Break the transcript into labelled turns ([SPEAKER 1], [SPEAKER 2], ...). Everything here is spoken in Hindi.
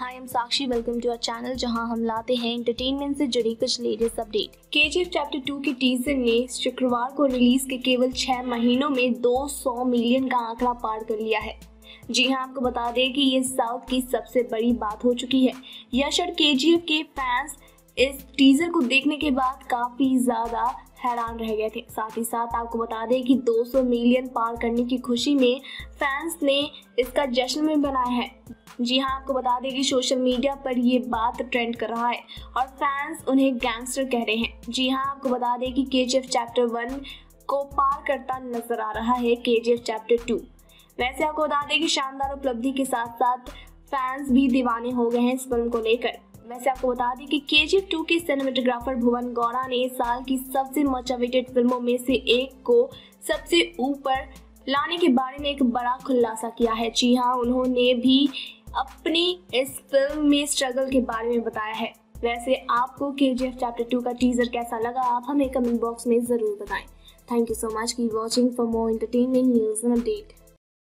[SPEAKER 1] Hi am Sakshi welcome to our channel जहाँ हम लाते हैं एंटरटेनमेंट से जुड़ी कुछ latest update K G F chapter two के टीजर ने शुक्रवार को रिलीज़ के केवल छह महीनों में 200 मिलियन का आंकड़ा पार कर लिया है। जी हाँ आपको बता दें कि ये साउथ की सबसे बड़ी बात हो चुकी है। यश और के के फैंस इस टीजर को देखने के बाद काफ़ी ज़्यादा हैरान रह गए थे। साथ ही साथ आपको बता दें कि 200 मिलियन पार करने की खुशी में फैंस ने इसका जश्न भी बनाया है। जी हाँ आपको बता दें कि सोशल मीडिया पर ये बात ट्रेंड कर रहा है और फैंस उन्हें गैंगस्टर कह रहे हैं। जी हाँ आपको बता दें कि के चैप्टर वन को पार करता नज़र आ रहा है के चैप्टर टू। वैसे आपको बता दें कि शानदार उपलब्धि के साथ साथ फैंस भी दीवाने हो गए हैं इस फ़िल्म को लेकर। वैसे आपको बता दें कि के जी टू के सिनेमेटोग्राफर भुवन गौड़ा ने साल की सबसे मच अवेटेड फ़िल्मों में से एक को सबसे ऊपर लाने के बारे में एक बड़ा खुलासा किया है। जी हाँ उन्होंने भी अपनी इस फ़िल्म में स्ट्रगल के बारे में बताया है। वैसे आपको K G F chapter two का टीजर कैसा लगा, आप हमें कमेंट बॉक्स में ज़रूर बताएँ। थैंक यू सो मच की watching for more entertainment news and update